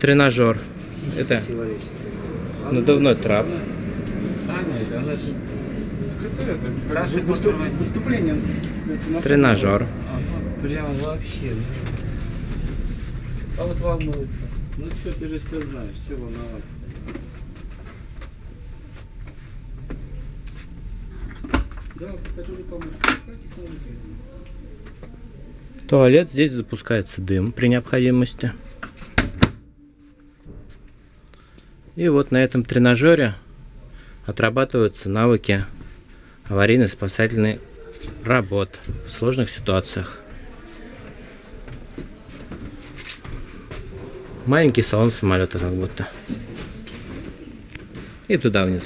Тренажер. Это человечество. надувной трап. Тренажер. прям вообще. ну. А вот волнуется. Ну что, ты же все знаешь, что волноваться? Туалет. Здесь запускается дым при необходимости. И вот на этом тренажере отрабатываются навыки аварийно-спасательной работ в сложных ситуациях. Маленький салон самолета как будто. И туда вниз.